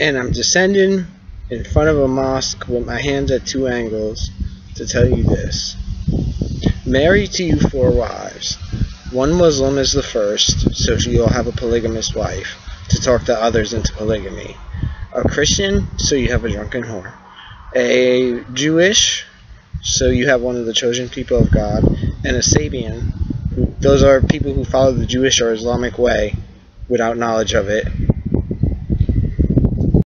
And I'm descending in front of a mosque with my hands at two angles to tell you this. Marry to you four wives. One Muslim is the first, so you'll have a polygamous wife to talk the others into polygamy. A Christian, so you have a drunken whore. A Jewish, so you have one of the chosen people of God. And a Sabian, those are people who follow the Jewish or Islamic way without knowledge of it,